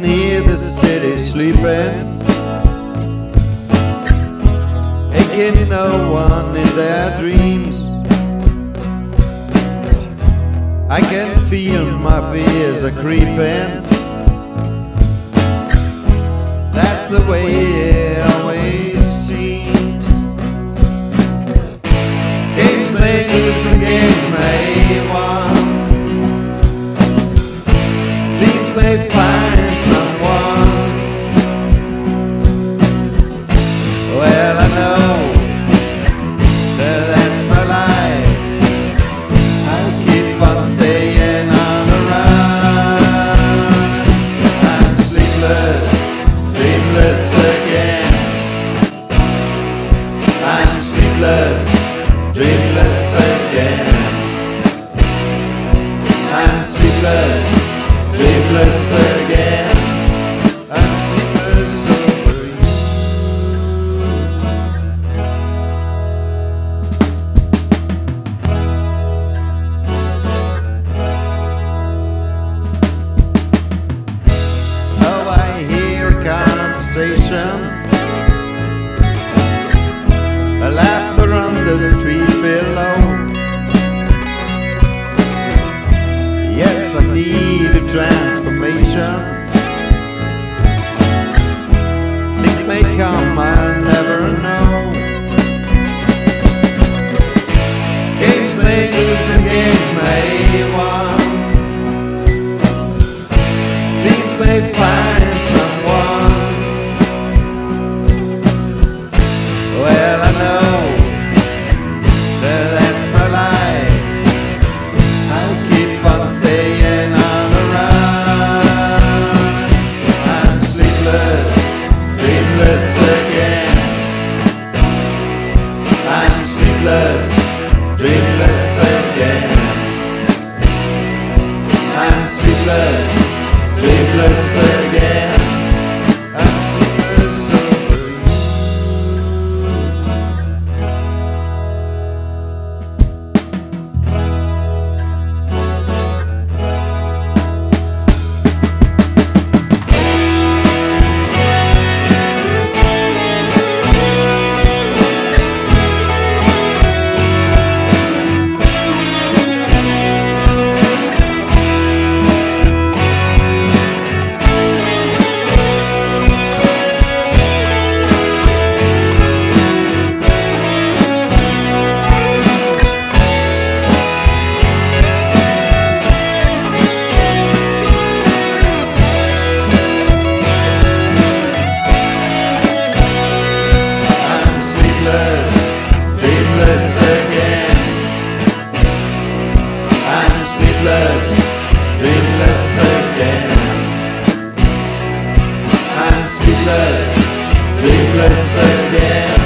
can hear the city sleeping. Aching no one in their dreams. I can feel my fears are creeping. I'm dreamless again. I'm sleepless, dreamless again. Transformation. Things may come, I'll never know. Games may lose and games may win. Dreams may find Sleepless, dreamless again. Sleepless, dreamless again.